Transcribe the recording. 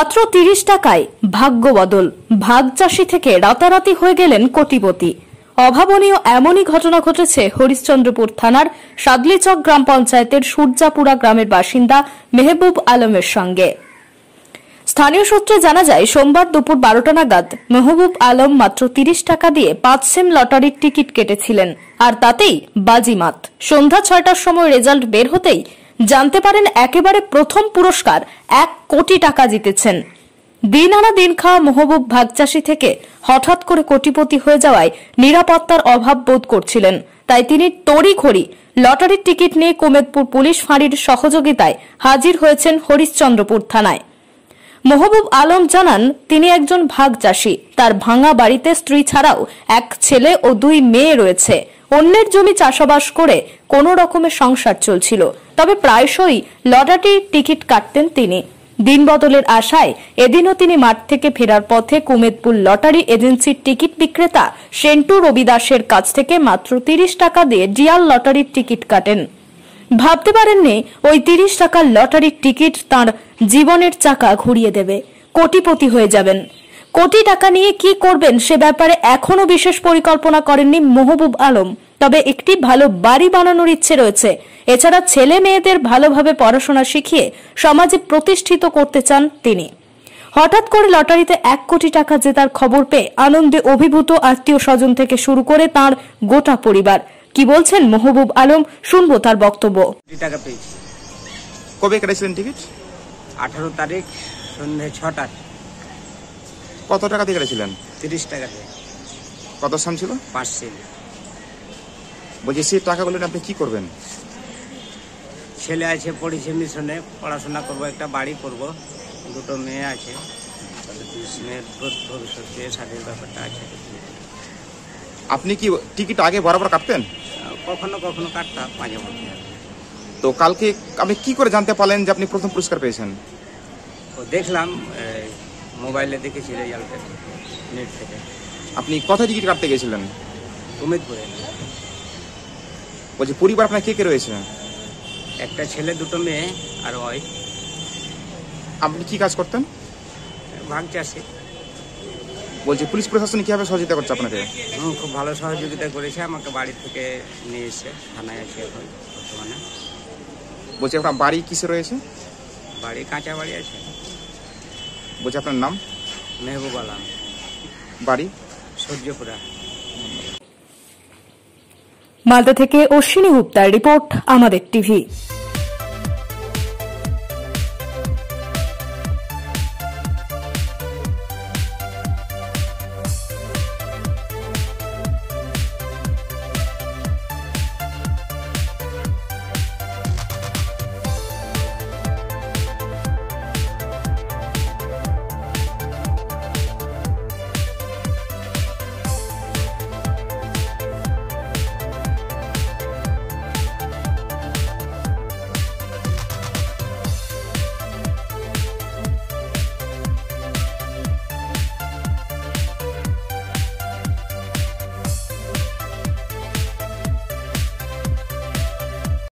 মাত্র তিরিশ টাকায় ভাগ্য বদল। ভাগ চাষি থেকে রাতারাতি হয়ে গেলেন কোটিপতি। অভাবনীয় এমনই ঘটনা ঘটেছে হরিশ্চন্দ্রপুর থানার সাদলিচক গ্রাম পঞ্চায়েতের সূর্যাপুরা গ্রামের বাসিন্দা মেহবুব আলমের সঙ্গে। স্থানীয় সূত্রে জানা যায়, সোমবার দুপুর বারোটা নাগাদ মেহবুব আলম মাত্র তিরিশ টাকা দিয়ে পাঁচ সেম লটারির টিকিট কেটেছিলেন। আর তাতেই বাজিমাত। সন্ধ্যা ছয়টার সময় রেজাল্ট বের হতেই জানতে পারেন একেবারে প্রথম পুরস্কার, এক কোটি টাকা জিতেছেন। দিন আনা দিন খাওয়া মহবুব ভাগচাষী থেকে হঠাৎ করে কোটিপতি হয়ে যাওয়ায় নিরাপত্তার অভাব বোধ করছিলেন। তাই তিনি তড়িঘড়ি লটারির টিকিট নিয়ে কুমেদপুর পুলিশ ফাঁড়ির সহযোগিতায় হাজির হয়েছেন হরিশ্চন্দ্রপুর থানায়। মহবুব আলম জানান, তিনি একজন ভাগ চাষী তার ভাঙা বাড়িতে স্ত্রী ছাড়াও এক ছেলে ও দুই মেয়ে রয়েছে। অন্যের জমি চাষাবাস করে কোনো রকমের সংসার চলছিল। তবে প্রায়শই লটারির টিকিট কাটতেন তিনি। দিন বদলের আশায় এদিনও তিনি মাঠ থেকে ফেরার পথে কুমেদপুর লটারি এজেন্সির টিকিট বিক্রেতা সেন্টু রবিদাসের কাছ থেকে মাত্র তিরিশ টাকা দিয়ে ডিয়াল লটারির টিকিট কাটেন। ভাবতে পারেননি, ওই তিরিশ টাকার লটারির টিকিট তার জীবনের চাকা ঘুরিয়ে দেবে। কোটিপতি হয়ে যাবেন। কোটি টাকা নিয়ে কি করবেন সে ব্যাপারে এখনও বিশেষ পরিকল্পনা করেননি মহবুব আলম। তবে একটি ভালো বাড়ি বানানোর ইচ্ছে রয়েছে। এছাড়া ছেলে মেয়েদের ভালোভাবে পড়াশোনা শিখিয়ে সমাজে প্রতিষ্ঠিত করতে চান তিনি। হঠাৎ করে লটারিতে এক কোটি টাকা জেতার খবর পেয়ে আনন্দে অভিভূত আত্মীয় স্বজন থেকে শুরু করে তার গোটা পরিবার। কি বলছেন মহবুব আলম? শুনব তার বক্তব্য। টাকা পেয়েছি। কবে কেটেছিলেন টিকিট? আঠারো তারিখ সন্ধ্যে ছটায়। কত টাকা দিয়ে কেটেছিলেন? তিরিশ টাকা দিয়ে। কত সাম ছিল? পাঁচ সেল বলছি সেই টাকাগুলো নিয়ে আপনি কি করবেন? ছেলে আছে পড়েছে মিশনে পড়াশোনা করব একটা বাড়ি করব। দুটো মেয়ে আছে। মেয়ের ভবিষ্যৎ শাদীর ব্যাপারটা আছে। আপনি কি টিকিট আগে বরাবর কাটতেন? কখনো কখনো কাটতাম মাঝে মধ্যে। তো কালকে আপনি কি করে জানতে পারলেন যে আপনি প্রথম পুরস্কার পেয়েছেন? দেখলাম মোবাইলে দেখেছি রেজাল্টে নেট থেকে। আপনি কোথায় টিকিট কাটতে গেছিলেন? উমেদপুরে। বলছি পরিবার আপনার কে কে রয়েছে? একটা ছেলে দুটো মেয়ে আর ওই আপনি কি কাজ করতেন? ভাগ চাষি। বলছি পুলিশ প্রশাসন কীভাবে সহযোগিতা করছে আপনাকে? হুম, খুব ভালো সহযোগিতা করেছে আমাকে বাড়ি থেকে নিয়ে এসে থানায় আছে এখন বর্তমানে। বলছি আপনার বাড়ি কিসে রয়েছে? বাড়ি কাঁচা বাড়ি আছে। বলছি আপনার নাম? মেহবুব আলম। বাড়ি? সূর্যপুরা মালদা থেকে অশ্বিনী গুপ্তার রিপোর্ট আমাদের টিভি।